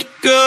And I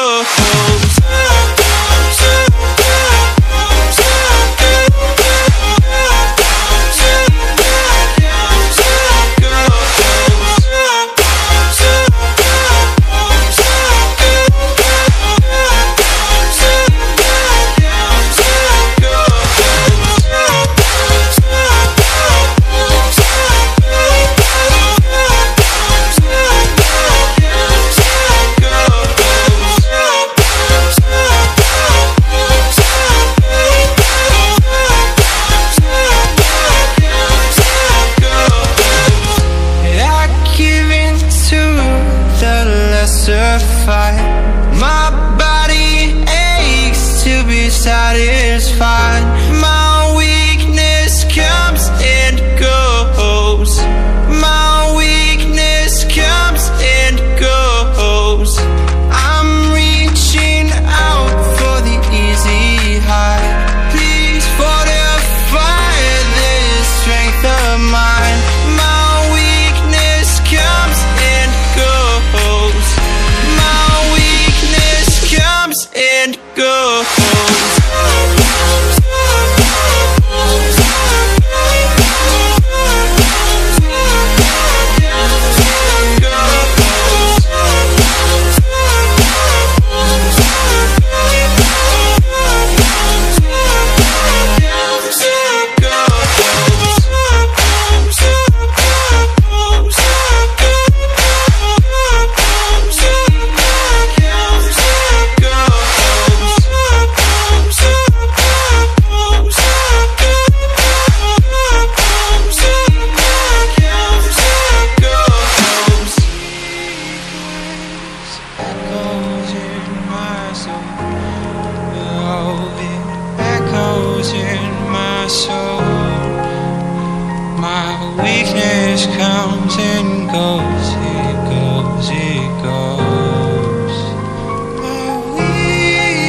and goes. It goes, it goes. My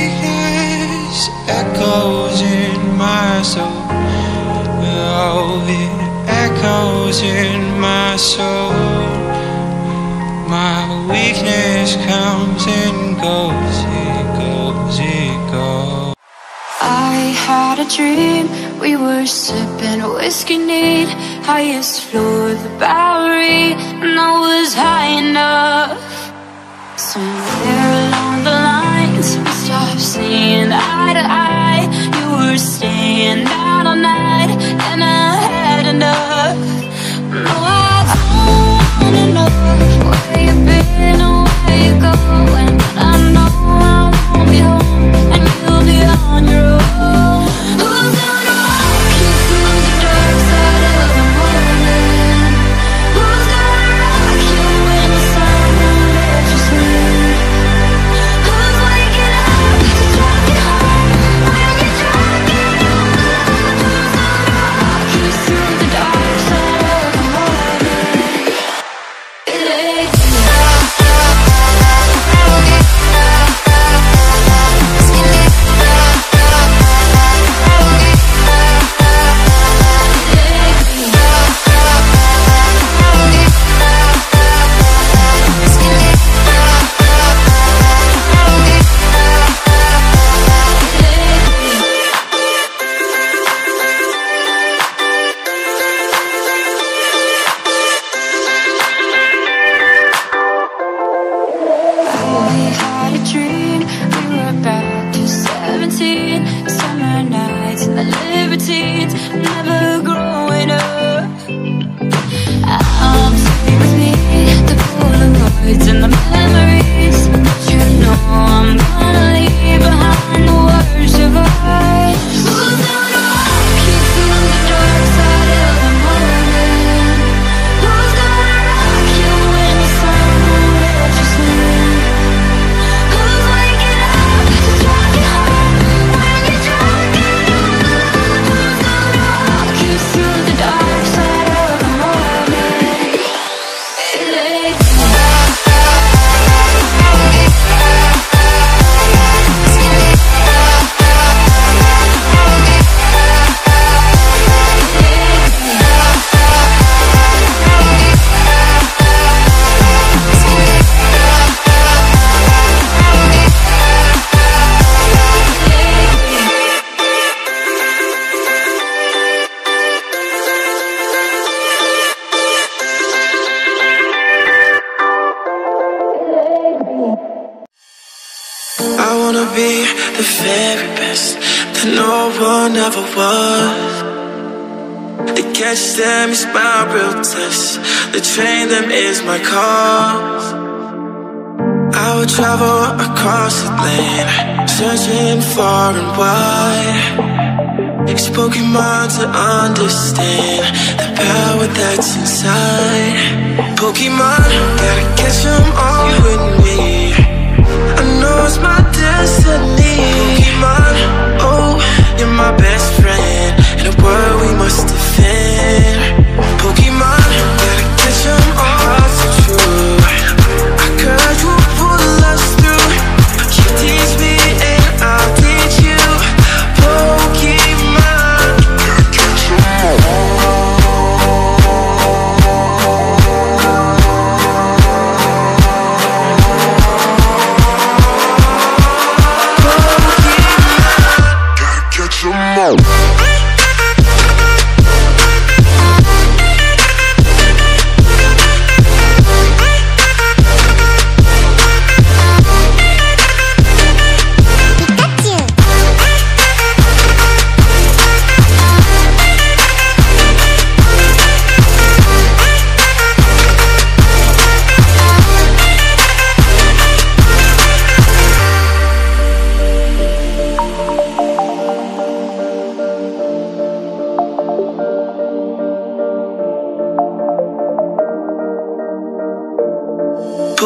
weakness echoes in my soul. Oh, it echoes in my soul. My weakness comes and goes, it goes, it goes. I had a dream, we were sipping whiskey neat, highest floor of the Bowery, and I was high enough. Somewhere along the lines, we stopped seeing eye to eye. You were staying out all night, and I had enough. No, I don't wanna know where you've been or where you're going, seen. Be the very best that no one ever was. The catch them is my real test. The train them is my cause. I would travel across the land, searching far and wide. Spoken mind to understand the power that's inside. Pokemon, gotta catch them all with me. It's my destiny. Pokemon, oh, you're my best friend.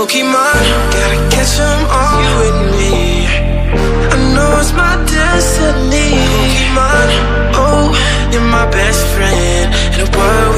Pokemon, gotta catch them all with me. I know it's my destiny. Pokemon, oh, you're my best friend. In a world